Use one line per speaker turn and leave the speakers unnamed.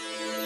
Bye.